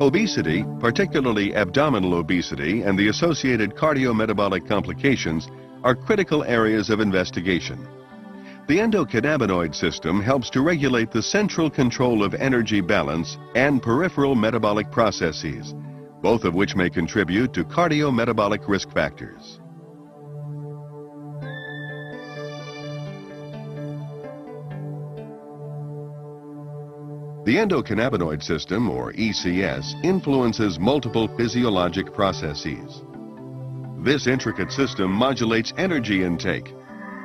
Obesity, particularly abdominal obesity and the associated cardiometabolic complications, are critical areas of investigation. The endocannabinoid system helps to regulate the central control of energy balance and peripheral metabolic processes, both of which may contribute to cardiometabolic risk factors. The endocannabinoid system, or ECS, influences multiple physiologic processes. This intricate system modulates energy intake,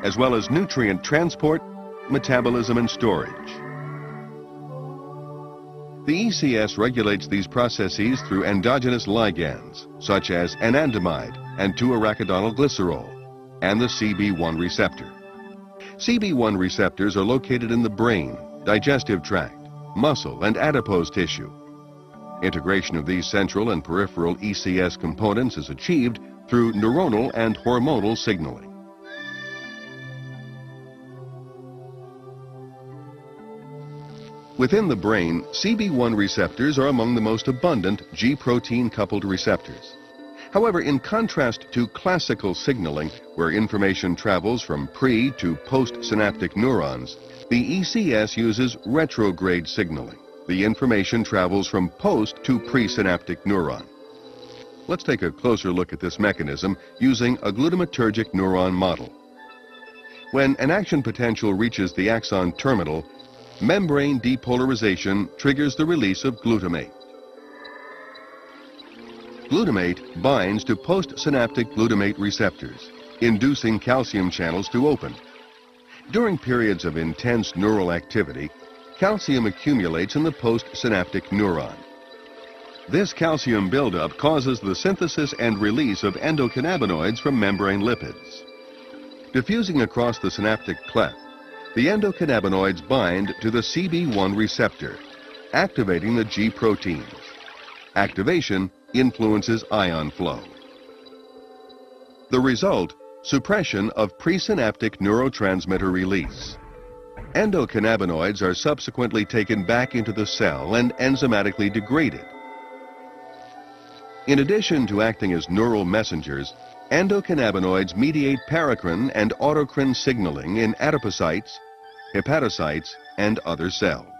as well as nutrient transport, metabolism, and storage. The ECS regulates these processes through endogenous ligands, such as anandamide and 2-arachidonyl glycerol, and the CB1 receptor. CB1 receptors are located in the brain, digestive tract, muscle, and adipose tissue. Integration of these central and peripheral ECS components is achieved through neuronal and hormonal signaling. Within the brain, CB1 receptors are among the most abundant G-protein coupled receptors. However, in contrast to classical signaling, where information travels from pre to postsynaptic neurons, the ECS uses retrograde signaling. The information travels from post to presynaptic neuron. Let's take a closer look at this mechanism using a glutamatergic neuron model. When an action potential reaches the axon terminal, membrane depolarization triggers the release of glutamate. Glutamate binds to postsynaptic glutamate receptors, inducing calcium channels to open. During periods of intense neural activity, calcium accumulates in the postsynaptic neuron. This calcium buildup causes the synthesis and release of endocannabinoids from membrane lipids. Diffusing across the synaptic cleft, the endocannabinoids bind to the CB1 receptor, activating the G proteins. Activation influences ion flow. The result, suppression of presynaptic neurotransmitter release. Endocannabinoids are subsequently taken back into the cell and enzymatically degraded. In addition to acting as neural messengers, endocannabinoids mediate paracrine and autocrine signaling in adipocytes, hepatocytes, and other cells.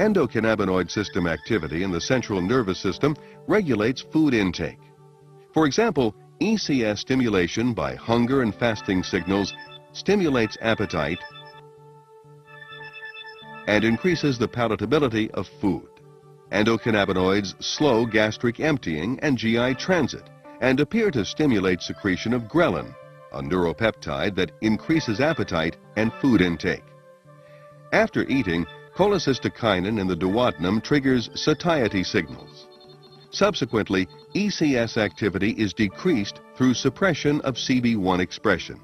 Endocannabinoid system activity in the central nervous system regulates food intake. For example, ECS stimulation by hunger and fasting signals stimulates appetite and increases the palatability of food. Endocannabinoids slow gastric emptying and GI transit and appear to stimulate secretion of ghrelin, a neuropeptide that increases appetite and food intake. After eating, Cholecystokinin in the duodenum triggers satiety signals. Subsequently, ECS activity is decreased through suppression of CB1 expression.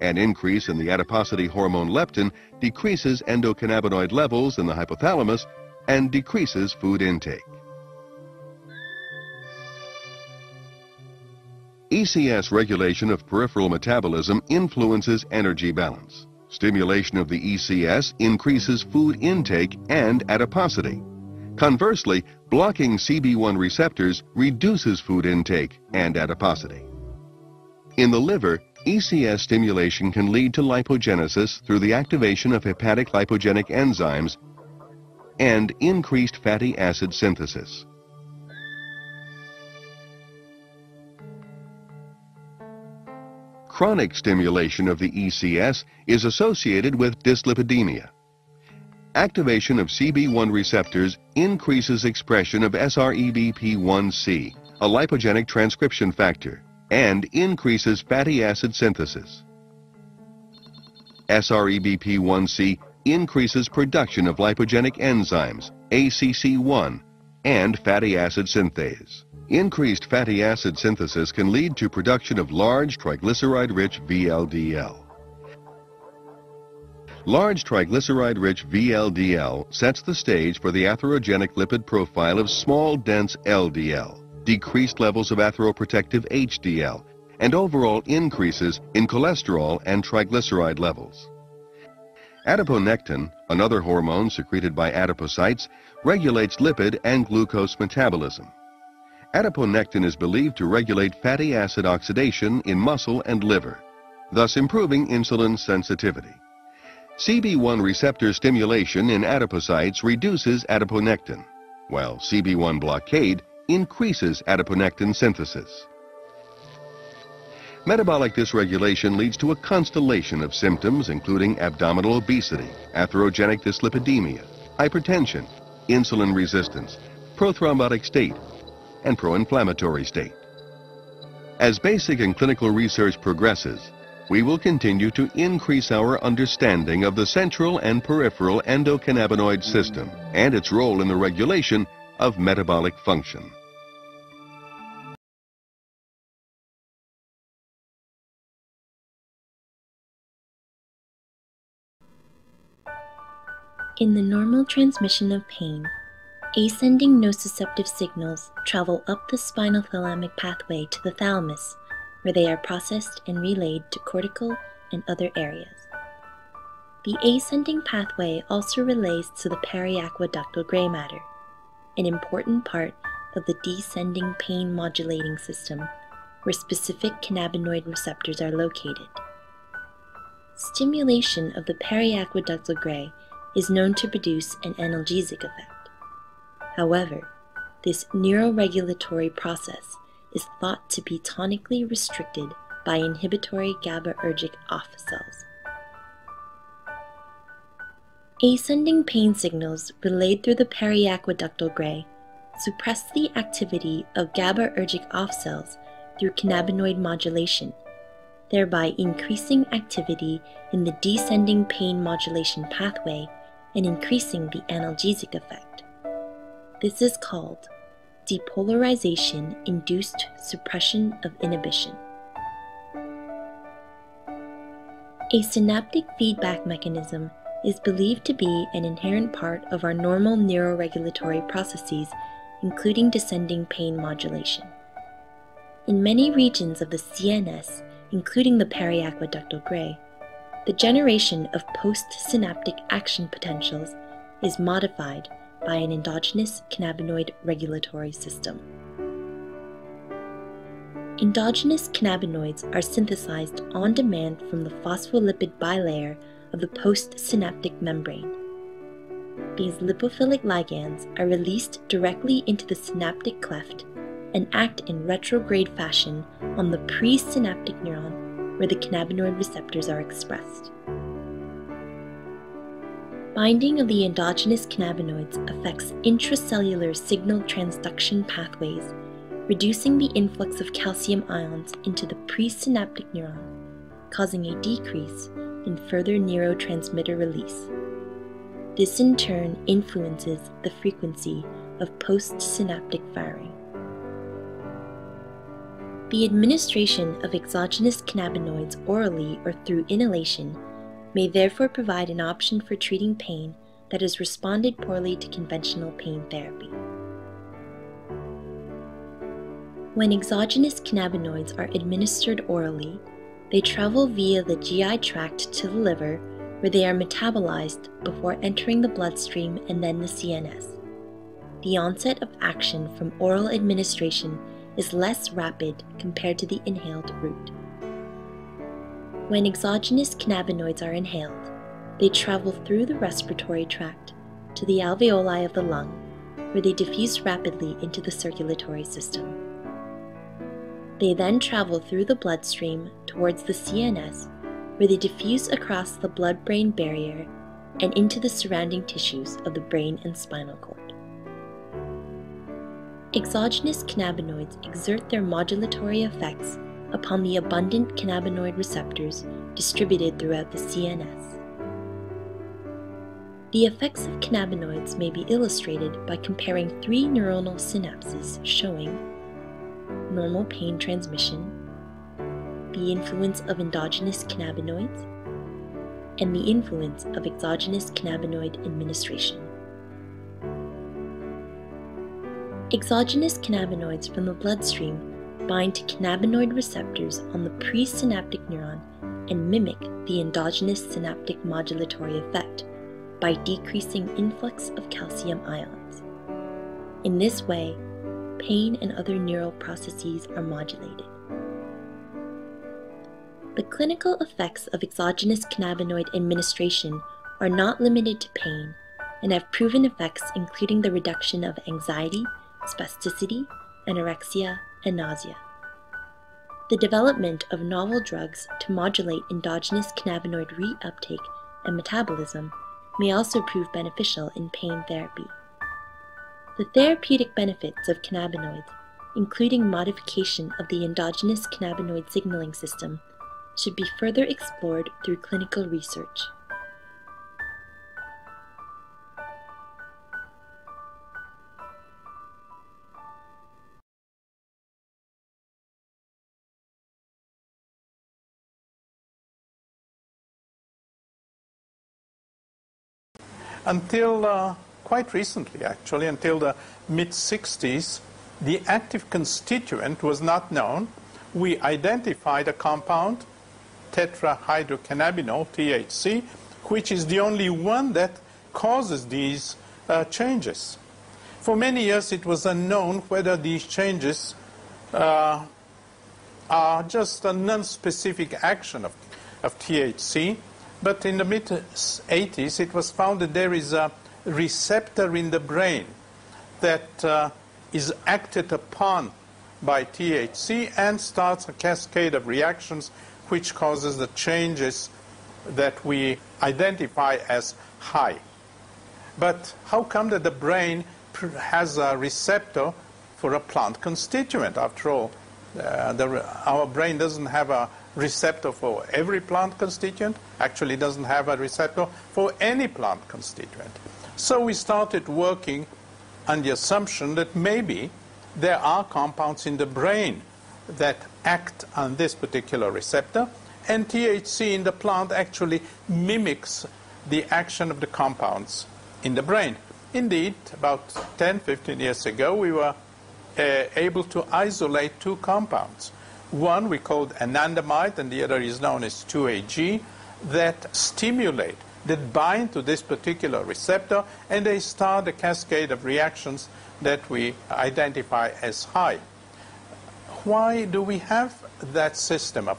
An increase in the adiposity hormone leptin decreases endocannabinoid levels in the hypothalamus and decreases food intake. ECS regulation of peripheral metabolism influences energy balance. Stimulation of the ECS increases food intake and adiposity. Conversely, blocking CB1 receptors reduces food intake and adiposity. In the liver, ECS stimulation can lead to lipogenesis through the activation of hepatic lipogenic enzymes and increased fatty acid synthesis. Chronic stimulation of the ECS is associated with dyslipidemia. Activation of CB1 receptors increases expression of SREBP1C, a lipogenic transcription factor, and increases fatty acid synthesis. SREBP1C increases production of lipogenic enzymes, ACC1, and fatty acid synthase. Increased fatty acid synthesis can lead to production of large triglyceride-rich VLDL. Large triglyceride-rich VLDL sets the stage for the atherogenic lipid profile of small, dense LDL, decreased levels of atheroprotective HDL, and overall increases in cholesterol and triglyceride levels. Adiponectin, another hormone secreted by adipocytes, regulates lipid and glucose metabolism. Adiponectin is believed to regulate fatty acid oxidation in muscle and liver, thus improving insulin sensitivity. CB1 receptor stimulation in adipocytes reduces adiponectin, while CB1 blockade increases adiponectin synthesis. Metabolic dysregulation leads to a constellation of symptoms including abdominal obesity, atherogenic dyslipidemia, hypertension, insulin resistance, prothrombotic state, and pro-inflammatory state. As basic and clinical research progresses, we will continue to increase our understanding of the central and peripheral endocannabinoid system and its role in the regulation of metabolic function. In the normal transmission of pain, ascending nociceptive signals travel up the spinal thalamic pathway to the thalamus, where they are processed and relayed to cortical and other areas. The ascending pathway also relays to the periaqueductal gray matter, an important part of the descending pain modulating system, where specific cannabinoid receptors are located. Stimulation of the periaqueductal gray is known to produce an analgesic effect. However, this neuroregulatory process is thought to be tonically restricted by inhibitory GABAergic off cells. Ascending pain signals relayed through the periaqueductal gray suppress the activity of GABAergic off cells through cannabinoid modulation, thereby increasing activity in the descending pain modulation pathway and increasing the analgesic effect. This is called depolarization induced suppression of inhibition. A synaptic feedback mechanism is believed to be an inherent part of our normal neuroregulatory processes, including descending pain modulation. In many regions of the CNS, including the periaqueductal gray, the generation of postsynaptic action potentials is modified by an endogenous cannabinoid regulatory system. Endogenous cannabinoids are synthesized on demand from the phospholipid bilayer of the postsynaptic membrane. These lipophilic ligands are released directly into the synaptic cleft and act in retrograde fashion on the presynaptic neuron where the cannabinoid receptors are expressed. Binding of the endogenous cannabinoids affects intracellular signal transduction pathways, reducing the influx of calcium ions into the presynaptic neuron, causing a decrease in further neurotransmitter release. This in turn influences the frequency of postsynaptic firing. The administration of exogenous cannabinoids orally or through inhalation may therefore provide an option for treating pain that has responded poorly to conventional pain therapy. When exogenous cannabinoids are administered orally, they travel via the GI tract to the liver, where they are metabolized before entering the bloodstream and then the CNS. The onset of action from oral administration is less rapid compared to the inhaled route. When exogenous cannabinoids are inhaled, they travel through the respiratory tract to the alveoli of the lung, where they diffuse rapidly into the circulatory system. They then travel through the bloodstream towards the CNS, where they diffuse across the blood brain barrier and into the surrounding tissues of the brain and spinal cord. Exogenous cannabinoids exert their modulatory effects upon the abundant cannabinoid receptors distributed throughout the CNS. The effects of cannabinoids may be illustrated by comparing three neuronal synapses showing normal pain transmission, the influence of endogenous cannabinoids, and the influence of exogenous cannabinoid administration. Exogenous cannabinoids from the bloodstream bind to cannabinoid receptors on the presynaptic neuron and mimic the endogenous synaptic modulatory effect by decreasing influx of calcium ions. In this way, pain and other neural processes are modulated. The clinical effects of exogenous cannabinoid administration are not limited to pain and have proven effects including the reduction of anxiety, spasticity, anorexia, and nausea. The development of novel drugs to modulate endogenous cannabinoid reuptake and metabolism may also prove beneficial in pain therapy. The therapeutic benefits of cannabinoids, including modification of the endogenous cannabinoid signaling system, should be further explored through clinical research. Until uh, quite recently, actually, until the mid 60s, the active constituent was not known. We identified a compound, tetrahydrocannabinol, THC, which is the only one that causes these uh, changes. For many years, it was unknown whether these changes uh, are just a non-specific action of, of THC but in the mid 80s, it was found that there is a receptor in the brain that uh, is acted upon by THC and starts a cascade of reactions which causes the changes that we identify as high. But how come that the brain has a receptor for a plant constituent? After all, uh, the, our brain doesn't have a receptor for every plant constituent, actually doesn't have a receptor for any plant constituent. So we started working on the assumption that maybe there are compounds in the brain that act on this particular receptor, and THC in the plant actually mimics the action of the compounds in the brain. Indeed, about 10, 15 years ago, we were uh, able to isolate two compounds one we called anandamide, and the other is known as 2AG, that stimulate, that bind to this particular receptor, and they start a cascade of reactions that we identify as high. Why do we have that system of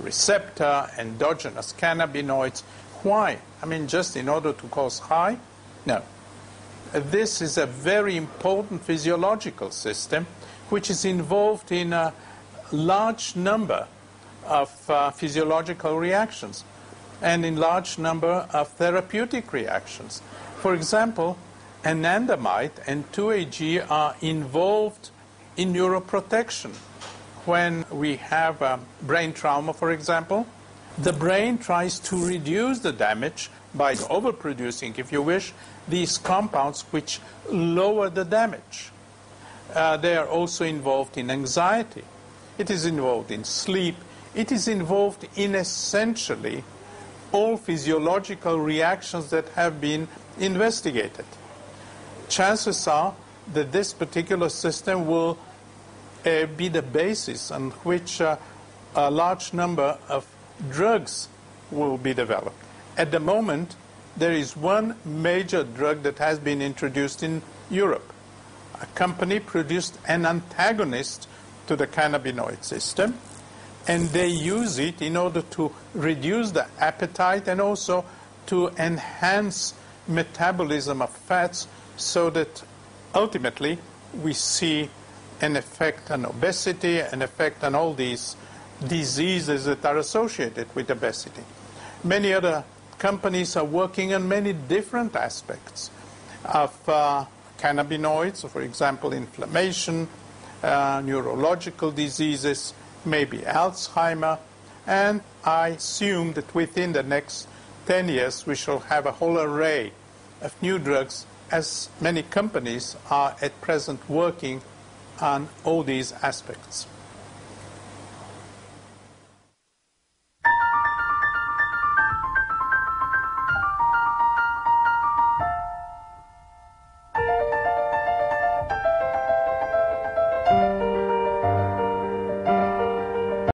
receptor, endogenous cannabinoids? Why? I mean, just in order to cause high? No. This is a very important physiological system which is involved in a large number of uh, physiological reactions and in large number of therapeutic reactions. For example, anandamide and 2-AG are involved in neuroprotection. When we have a brain trauma, for example, the brain tries to reduce the damage by overproducing, if you wish, these compounds which lower the damage. Uh, they are also involved in anxiety. It is involved in sleep. It is involved in essentially all physiological reactions that have been investigated. Chances are that this particular system will uh, be the basis on which uh, a large number of drugs will be developed. At the moment, there is one major drug that has been introduced in Europe. A company produced an antagonist to the cannabinoid system, and they use it in order to reduce the appetite and also to enhance metabolism of fats so that ultimately we see an effect on obesity, an effect on all these diseases that are associated with obesity. Many other companies are working on many different aspects of uh, cannabinoids, for example, inflammation, uh, neurological diseases, maybe Alzheimer, and I assume that within the next 10 years we shall have a whole array of new drugs as many companies are at present working on all these aspects.